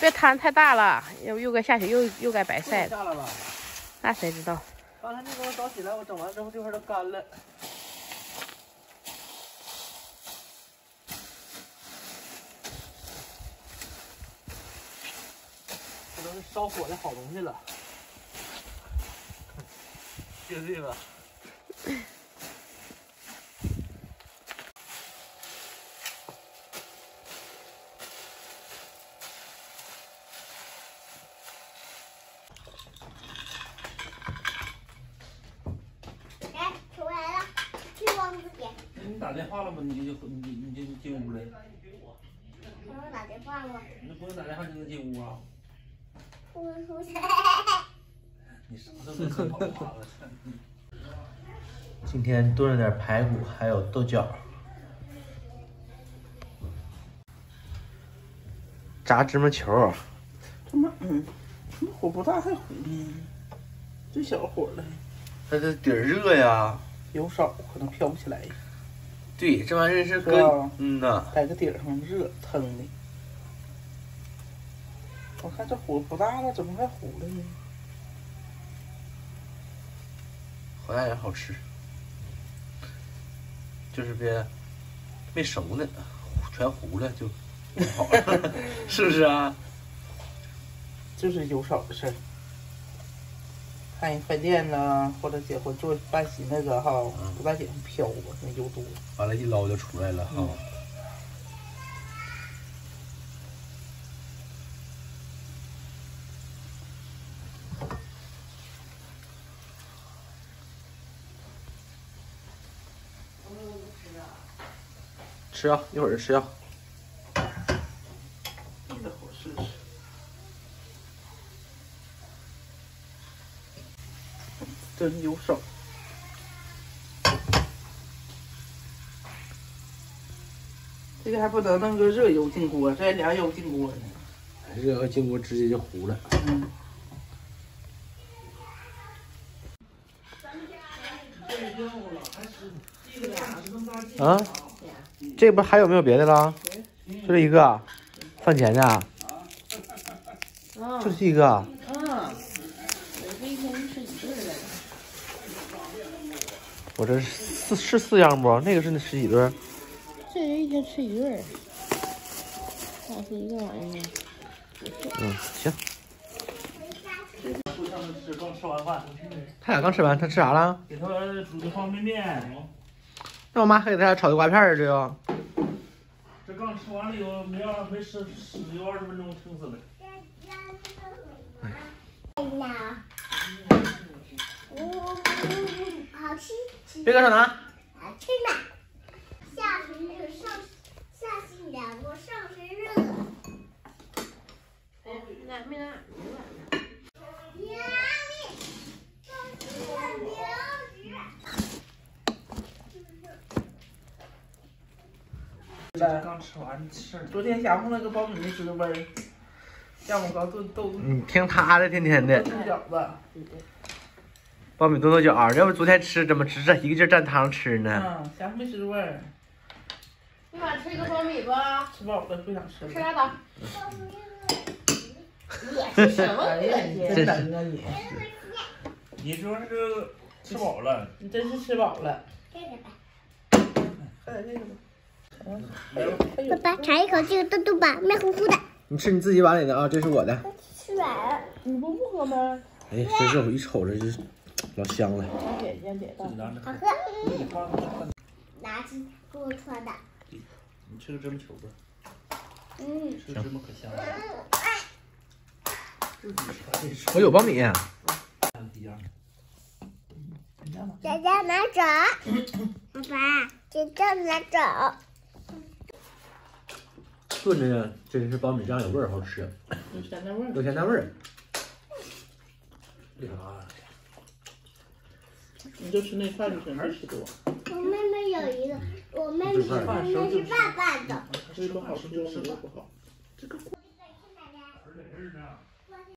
这摊太大了，又又该下雪，又又该白晒下了？那谁知道？刚才那给我早起来，我整完之后这块都干了。这都是烧火的好东西了，绝对吧？来，出来了，去王子点。你打电话了吗？你就你你就进屋了？给我打电话了，你不用打电话就能进屋啊？我出去。你啥都能说跑了。今天炖了点排骨，还有豆角，炸芝麻球。他妈，嗯，怎么火不大还糊呢？最小火了，它这底儿热呀。油少可能飘不起来，对，这玩意儿是是搁吧嗯呐，在个顶儿上热腾的。我看这火不大了，怎么还糊了呢？好大也好吃，就是别没熟呢，全糊了就不好了，是不是啊？就是油少的事儿。看人饭店呐，或者结婚做办席那个哈，不大姐夫飘吧，那油多。完了，一捞就出来了哈。吃啊，一会儿就吃啊。一会儿试试。真油少。这个还不能弄个热油进锅，这还凉油进锅呢。热油进锅直接就糊了。嗯。啊，这不还有没有别的了？就这一个，饭前的，就这一个。嗯，我这一天就吃一顿了。我这是四是四样不？那个是那十几顿。这人一天吃一顿儿，那是一个玩意儿。嗯，行。吃刚吃完饭，他俩刚吃完，他吃啥了？给他煮的方便面。那我妈还给他俩炒的瓜片儿，这又。这刚吃完了有没有没十十有二十分钟撑死了哎呀。好吃，别搁手拿。好吃呢。下水热上，下心凉，我上水热。哎，那没拿。刚吃完吃。昨天下午那个苞米没滋味儿，下午刚炖豆你听他的，天天的炖饺子。苞米炖豆角，要不昨天吃怎么吃这一个劲蘸汤吃呢？嗯，下午没滋味儿，你晚吃一个苞米不？吃饱了不想吃了。吃拉倒。恶心什么恶心？真能啊你！你说是吃饱了，你真是吃饱了。这个吧。喝点这个吧。嗯，爸爸尝一口这个豆豆吧，面糊糊的。你吃你自己碗里的啊，这是我的。吃完。你不不喝吗？哎呀，这肉一瞅着就老香了。让姐让姐倒。拿着好喝。拿去给我穿的。你吃个芝麻球吧，嗯。吃芝麻可香了。我有苞米。一样。姐姐拿走。爸爸，姐姐拿走。炖着呢，真是苞米酱有味儿，好吃，有咸淡味儿。有咸淡味儿。为啥？你就吃那饭就行，吃多。我妹妹有一个，我妹妹是爸爸的。这个好吃，这个不好。这个。